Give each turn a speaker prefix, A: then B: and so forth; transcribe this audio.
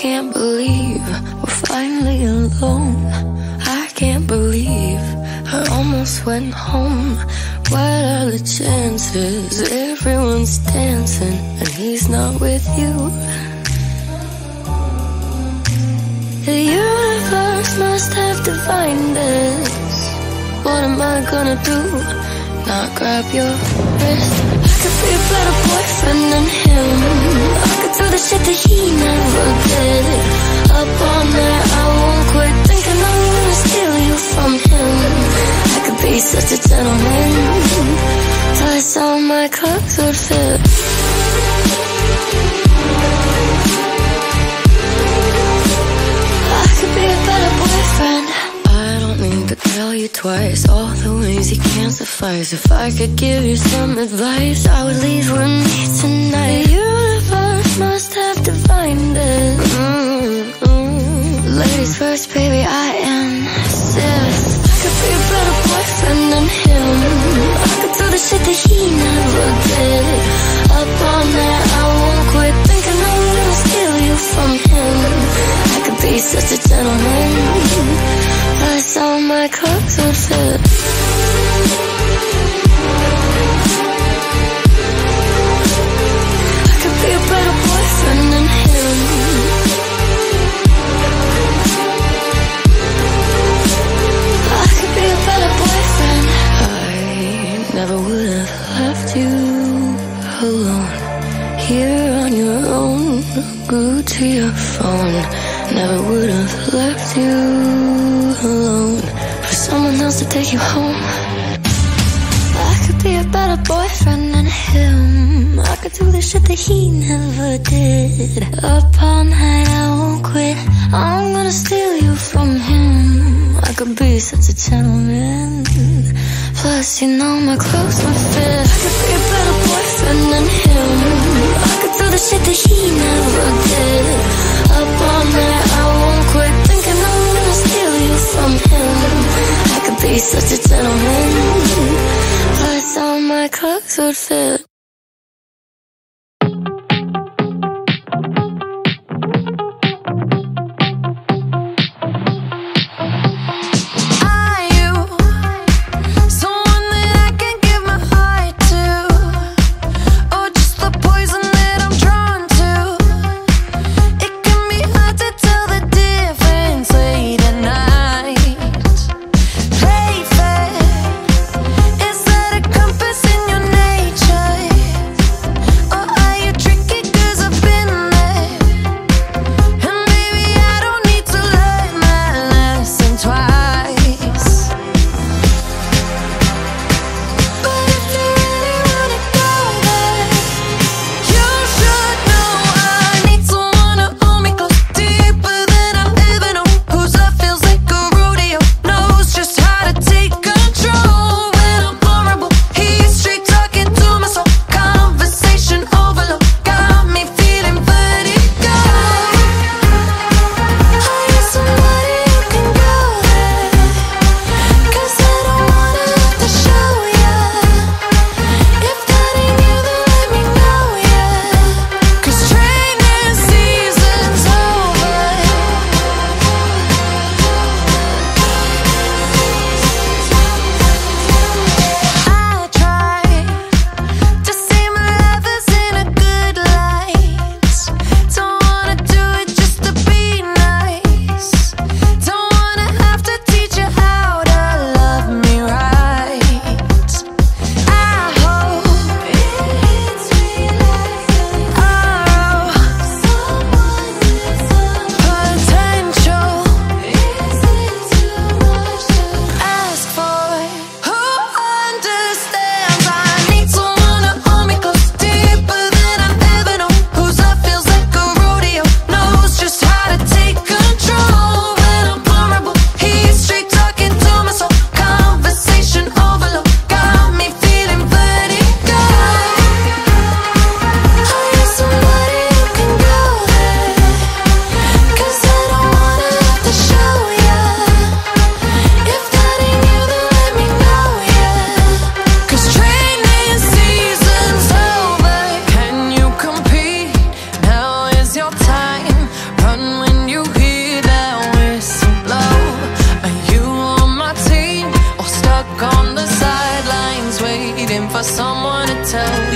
A: can't believe we're finally alone. I can't believe I almost went home. What are the chances? Everyone's dancing and he's not with you. The universe must have defined this. What am I gonna do? Not grab your wrist. I could be a better boyfriend than him. Gentleman. Plus all my clothes would fit. I could be a better boyfriend. I don't need to tell you twice all the ways you can't suffice. If I could give you some advice, I would leave with me tonight. The universe must have defined it. Mm-hmm. A gentleman. Plus all my clothes would fit. I could be a better boyfriend than him. I could be a better boyfriend. I never would have left you alone. Here on your own, glued to your phone. Never would have left you alone for someone else to take you home. I could be a better boyfriend than him. I could do the shit that he never did. Up all night, I won't quit. I'm gonna steal you from him. I could be such a gentleman. Plus, you know my clothes would fit. Such a gentleman. Plus, all my clothes would fit.
B: for someone to
A: tell